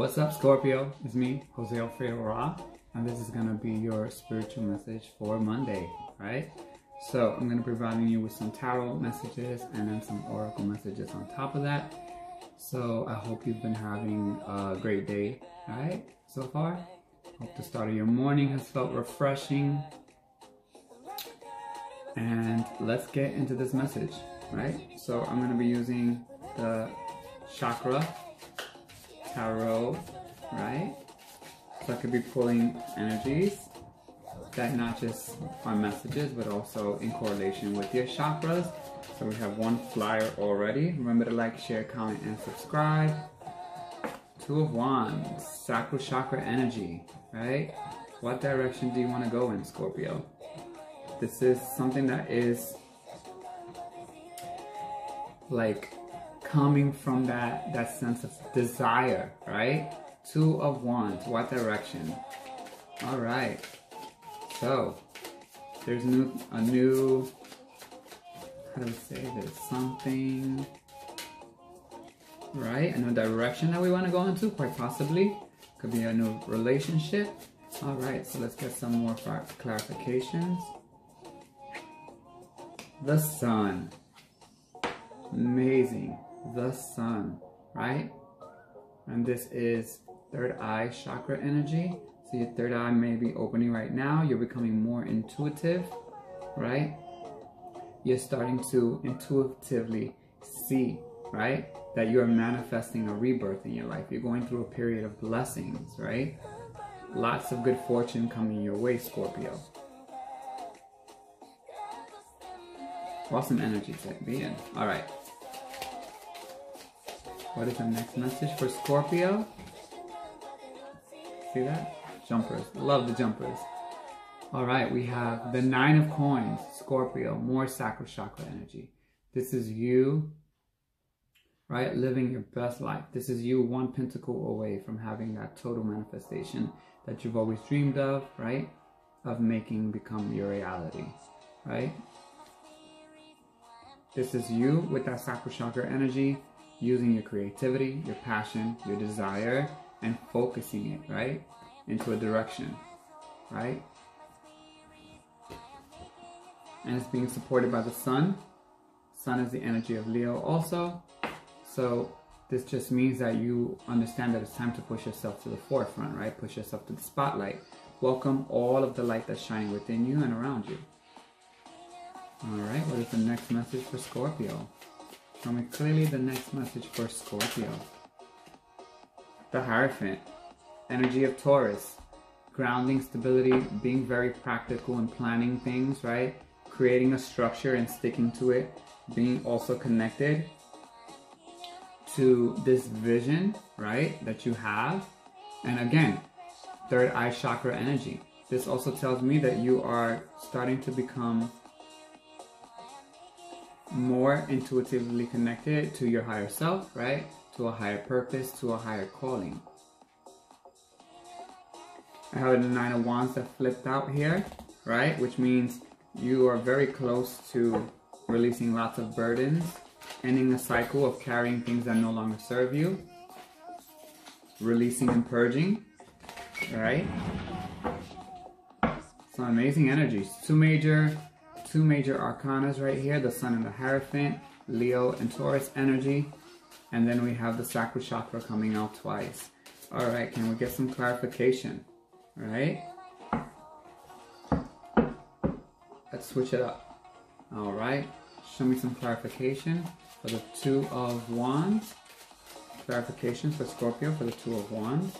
What's up, Scorpio? It's me, Jose Alfredo and this is gonna be your spiritual message for Monday, right? So I'm gonna be providing you with some tarot messages and then some oracle messages on top of that. So I hope you've been having a great day, right? So far. Hope the start of your morning has felt refreshing. And let's get into this message, right? So I'm gonna be using the chakra tarot, right? So I could be pulling energies that not just are messages, but also in correlation with your chakras. So we have one flyer already. Remember to like, share, comment, and subscribe. Two of Wands, Sacral Chakra energy, right? What direction do you want to go in, Scorpio? This is something that is like coming from that, that sense of desire, right? Two of Wands, what direction? All right. So, there's new, a new, how do we say this? Something, right? A new direction that we want to go into, quite possibly. Could be a new relationship. All right, so let's get some more clarifications. The sun. Amazing the sun, right? And this is third eye chakra energy. So your third eye may be opening right now. You're becoming more intuitive, right? You're starting to intuitively see, right? That you are manifesting a rebirth in your life. You're going through a period of blessings, right? Lots of good fortune coming your way, Scorpio. Awesome energy to be in. All right. What is the next message for Scorpio? See that? Jumpers. Love the jumpers. All right, we have the Nine of Coins, Scorpio, more Sacral Chakra energy. This is you, right? Living your best life. This is you one pentacle away from having that total manifestation that you've always dreamed of, right? Of making become your reality, right? This is you with that Sacral Chakra energy using your creativity, your passion, your desire, and focusing it, right? Into a direction, right? And it's being supported by the sun. Sun is the energy of Leo also. So this just means that you understand that it's time to push yourself to the forefront, right? Push yourself to the spotlight. Welcome all of the light that's shining within you and around you. All right, what is the next message for Scorpio? Tell me clearly the next message for Scorpio. The Hierophant. Energy of Taurus. Grounding, stability, being very practical and planning things, right? Creating a structure and sticking to it. Being also connected to this vision, right? That you have. And again, third eye chakra energy. This also tells me that you are starting to become more intuitively connected to your higher self, right? To a higher purpose, to a higher calling. I have the Nine of Wands that flipped out here, right? Which means you are very close to releasing lots of burdens, ending a cycle of carrying things that no longer serve you, releasing and purging, right? Some amazing energies. Two major two major arcanas right here, the Sun and the Hierophant, Leo and Taurus energy, and then we have the Sacral Chakra coming out twice. All right, can we get some clarification? All right. Let's switch it up. All right, show me some clarification for the Two of Wands. Clarification for Scorpio for the Two of Wands.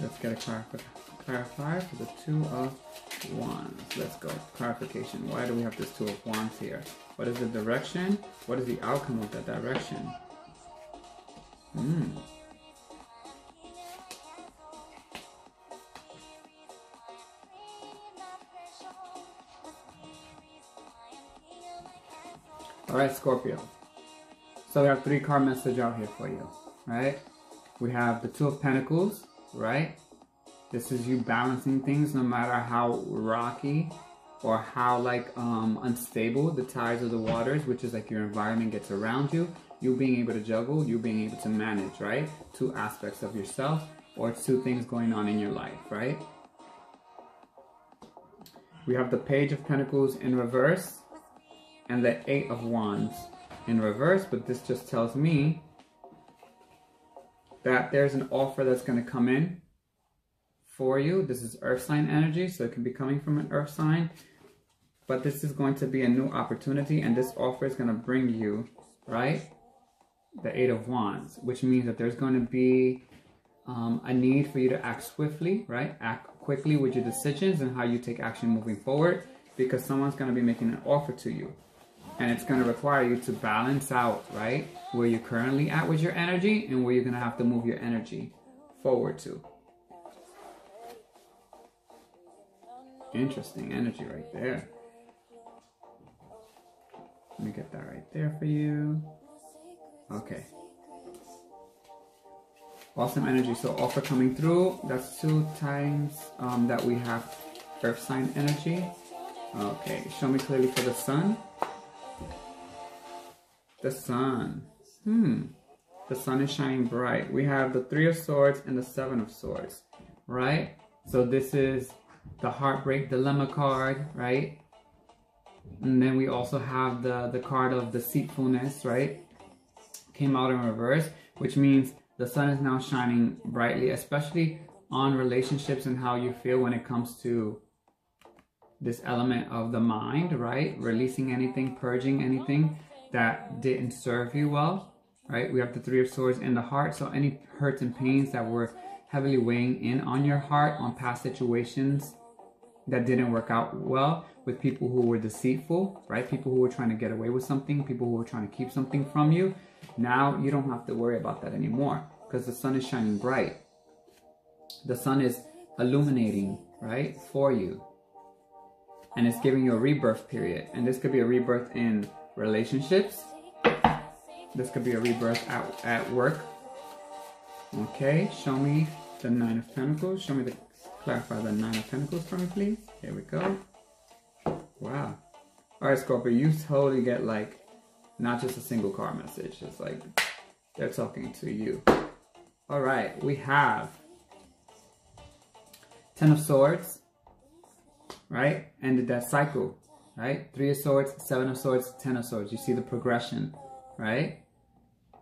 Let's get a clarifier for the Two of Wands. Let's go. Clarification. Why do we have this Two of Wands here? What is the direction? What is the outcome of that direction? Hmm. Alright, Scorpio. So we have three card message out here for you, right? We have the Two of Pentacles, right? This is you balancing things no matter how rocky or how like um, unstable the tides of the waters, which is like your environment gets around you, you being able to juggle, you being able to manage, right? Two aspects of yourself or two things going on in your life, right? We have the Page of Pentacles in reverse and the Eight of Wands in reverse, but this just tells me that there's an offer that's going to come in for you. This is earth sign energy, so it can be coming from an earth sign. But this is going to be a new opportunity, and this offer is going to bring you, right, the Eight of Wands, which means that there's going to be um, a need for you to act swiftly, right? Act quickly with your decisions and how you take action moving forward because someone's going to be making an offer to you. And it's going to require you to balance out, right, where you're currently at with your energy and where you're going to have to move your energy forward to. Interesting energy right there. Let me get that right there for you. Okay. Awesome energy. So offer coming through. That's two times um, that we have earth sign energy. Okay. Show me clearly for the sun. The sun. Hmm. The sun is shining bright. We have the three of swords and the seven of swords. Right? So this is the heartbreak dilemma card, right? And then we also have the, the card of deceitfulness, right? Came out in reverse, which means the sun is now shining brightly, especially on relationships and how you feel when it comes to this element of the mind, right? Releasing anything, purging anything that didn't serve you well, right? We have the Three of Swords in the heart. So any hurts and pains that were heavily weighing in on your heart on past situations that didn't work out well with people who were deceitful, right? People who were trying to get away with something, people who were trying to keep something from you. Now you don't have to worry about that anymore because the sun is shining bright. The sun is illuminating, right, for you. And it's giving you a rebirth period. And this could be a rebirth in relationships. This could be a rebirth at, at work. Okay, show me the Nine of Pentacles. Show me the clarify the Nine of Pentacles for me, please. Here we go. Wow. All right, Scorpio, you totally get like not just a single card message. It's like they're talking to you. All right, we have Ten of Swords, right? Ended that cycle, right? Three of Swords, Seven of Swords, Ten of Swords. You see the progression, right?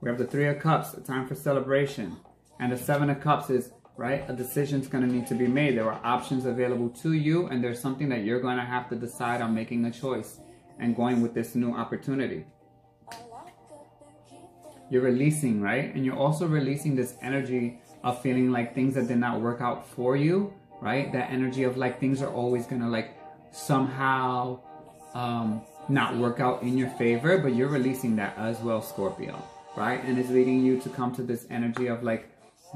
We have the Three of Cups, a time for celebration. And the Seven of Cups is right? A decision's going to need to be made. There are options available to you, and there's something that you're going to have to decide on making a choice and going with this new opportunity. You're releasing, right? And you're also releasing this energy of feeling like things that did not work out for you, right? That energy of like things are always going to like somehow um, not work out in your favor, but you're releasing that as well, Scorpio, right? And it's leading you to come to this energy of like,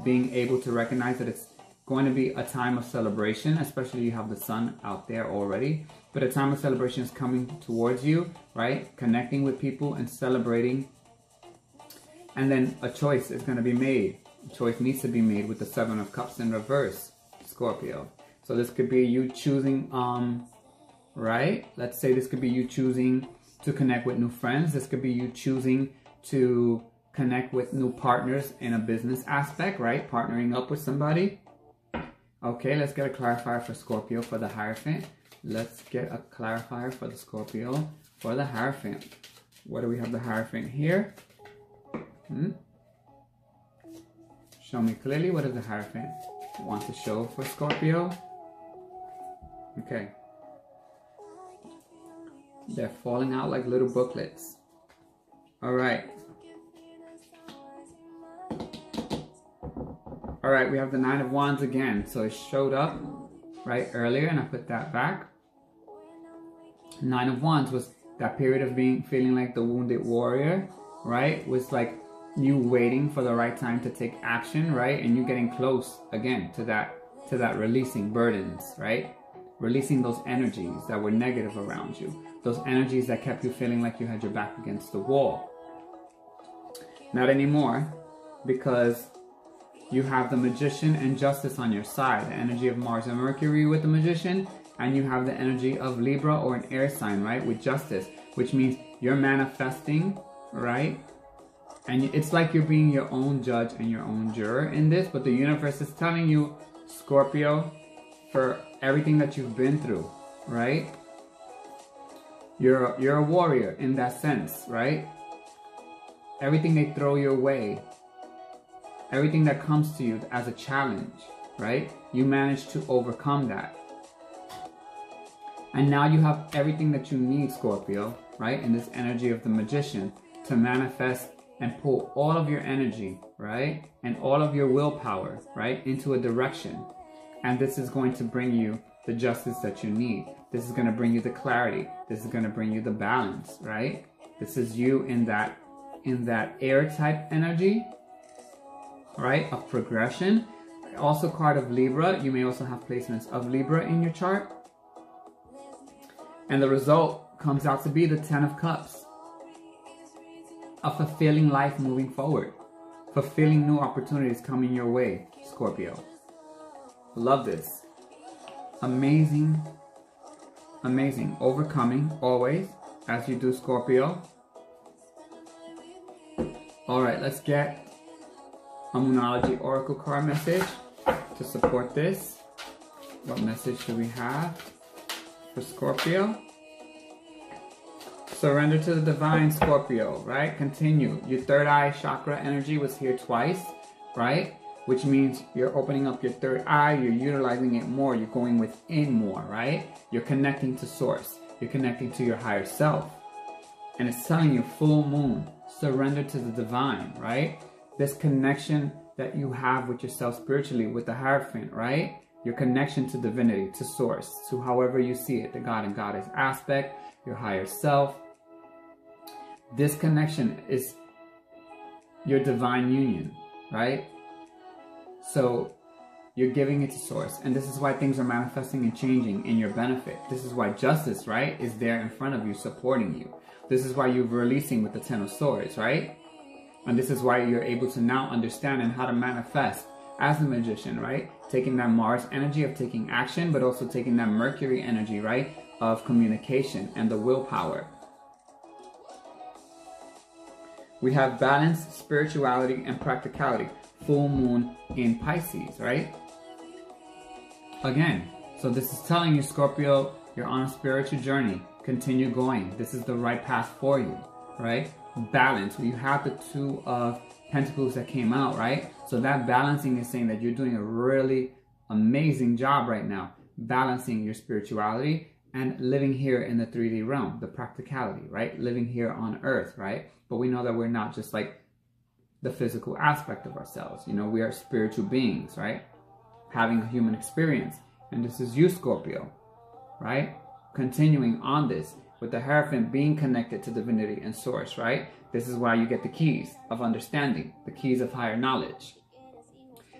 being able to recognize that it's going to be a time of celebration, especially you have the sun out there already. But a time of celebration is coming towards you, right? Connecting with people and celebrating. And then a choice is going to be made. A choice needs to be made with the Seven of Cups in reverse, Scorpio. So this could be you choosing, um, right? Let's say this could be you choosing to connect with new friends. This could be you choosing to connect with new partners in a business aspect, right? Partnering up with somebody. Okay, let's get a clarifier for Scorpio for the Hierophant. Let's get a clarifier for the Scorpio for the Hierophant. What do we have the Hierophant here? Hmm? Show me clearly what does the Hierophant want to show for Scorpio? Okay. They're falling out like little booklets. All right. All right, we have the Nine of Wands again. So it showed up right earlier and I put that back. Nine of Wands was that period of being feeling like the wounded warrior, right? Was like you waiting for the right time to take action, right? And you getting close again to that to that releasing burdens, right? Releasing those energies that were negative around you. Those energies that kept you feeling like you had your back against the wall. Not anymore because you have the magician and justice on your side, the energy of Mars and Mercury with the magician, and you have the energy of Libra or an air sign, right? With justice, which means you're manifesting, right? And it's like you're being your own judge and your own juror in this, but the universe is telling you, Scorpio, for everything that you've been through, right? You're, you're a warrior in that sense, right? Everything they throw your way, everything that comes to you as a challenge, right? You manage to overcome that. And now you have everything that you need, Scorpio, right? In this energy of the magician to manifest and pull all of your energy, right? And all of your willpower, right? Into a direction. And this is going to bring you the justice that you need. This is going to bring you the clarity. This is going to bring you the balance, right? This is you in that in that air type energy, right? Of progression. Also card of Libra. You may also have placements of Libra in your chart. And the result comes out to be the Ten of Cups. A fulfilling life moving forward. Fulfilling new opportunities coming your way, Scorpio. Love this. Amazing, amazing. Overcoming always, as you do, Scorpio. All right, let's get a Moonology Oracle card message to support this. What message do we have for Scorpio? Surrender to the divine, Scorpio, right? Continue. Your third eye chakra energy was here twice, right? Which means you're opening up your third eye, you're utilizing it more, you're going within more, right? You're connecting to source, you're connecting to your higher self. And it's telling you, full moon, surrender to the divine, right? This connection that you have with yourself spiritually, with the Hierophant, right? Your connection to divinity, to source, to however you see it, the God and Goddess aspect, your higher self. This connection is your divine union, right? So you're giving it to source. And this is why things are manifesting and changing in your benefit. This is why justice, right, is there in front of you, supporting you. This is why you're releasing with the Ten of Swords, right? And this is why you're able to now understand and how to manifest as a magician, right? Taking that Mars energy of taking action, but also taking that Mercury energy, right? Of communication and the willpower. We have balance, spirituality, and practicality. Full moon in Pisces, right? Again, so this is telling you, Scorpio, you're on a spiritual journey. Continue going. This is the right path for you, right? balance. You have the two of pentacles that came out, right? So that balancing is saying that you're doing a really amazing job right now, balancing your spirituality and living here in the 3D realm, the practicality, right? Living here on earth, right? But we know that we're not just like the physical aspect of ourselves. You know, we are spiritual beings, right? Having a human experience. And this is you, Scorpio, right? Continuing on this with the Hierophant being connected to divinity and source, right? This is why you get the keys of understanding, the keys of higher knowledge.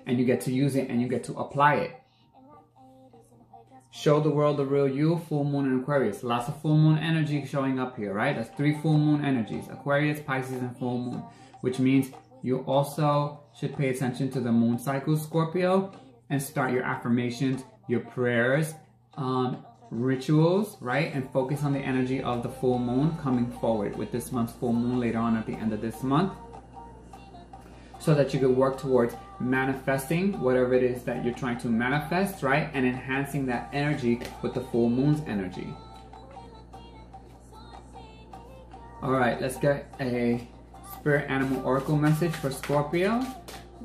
And you get to use it and you get to apply it. Show the world the real you, full moon and Aquarius. Lots of full moon energy showing up here, right? That's three full moon energies, Aquarius, Pisces, and full moon, which means you also should pay attention to the moon cycle, Scorpio, and start your affirmations, your prayers, um, rituals, right? And focus on the energy of the full moon coming forward with this month's full moon later on at the end of this month. So that you could work towards manifesting whatever it is that you're trying to manifest, right? And enhancing that energy with the full moon's energy. All right, let's get a spirit animal oracle message for Scorpio.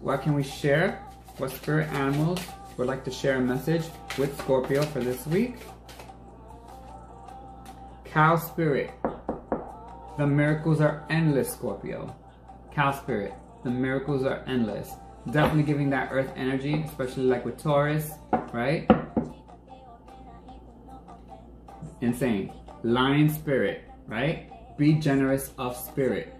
What can we share? What spirit animals would like to share a message with Scorpio for this week? Cow Spirit. The miracles are endless, Scorpio. Cow Spirit. The miracles are endless. Definitely giving that earth energy, especially like with Taurus, right? Insane. Lion Spirit, right? Be generous of spirit.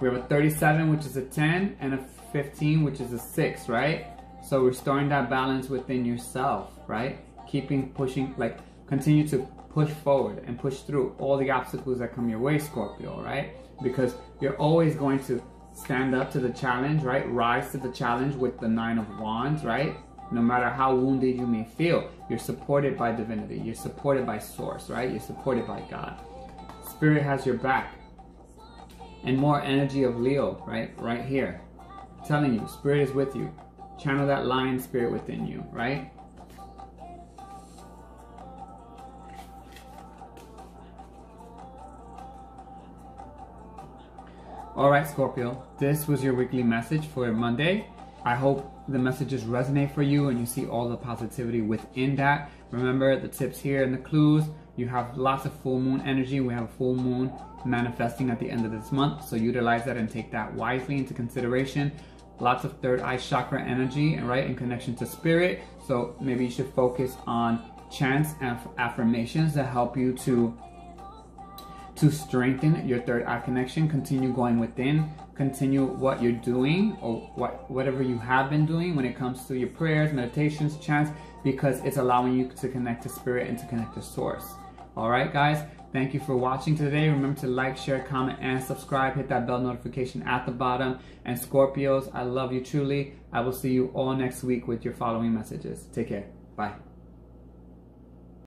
We have a 37, which is a 10, and a 15, which is a 6, right? So restoring that balance within yourself, right? Keeping pushing, like continue to push forward and push through all the obstacles that come your way, Scorpio, right? Because you're always going to stand up to the challenge, right? Rise to the challenge with the Nine of Wands, right? No matter how wounded you may feel, you're supported by divinity. You're supported by source, right? You're supported by God. Spirit has your back. And more energy of Leo, right? Right here. I'm telling you, spirit is with you. Channel that lion spirit within you, right? All right, Scorpio, this was your weekly message for Monday. I hope the messages resonate for you and you see all the positivity within that. Remember the tips here and the clues. You have lots of full moon energy. We have a full moon manifesting at the end of this month. So utilize that and take that wisely into consideration. Lots of third eye chakra energy, right, in connection to spirit. So maybe you should focus on chants and affirmations that help you to to strengthen your third eye connection. Continue going within. Continue what you're doing or what whatever you have been doing when it comes to your prayers, meditations, chants, because it's allowing you to connect to spirit and to connect to source. All right, guys. Thank you for watching today. Remember to like, share, comment, and subscribe. Hit that bell notification at the bottom. And Scorpios, I love you truly. I will see you all next week with your following messages. Take care. Bye.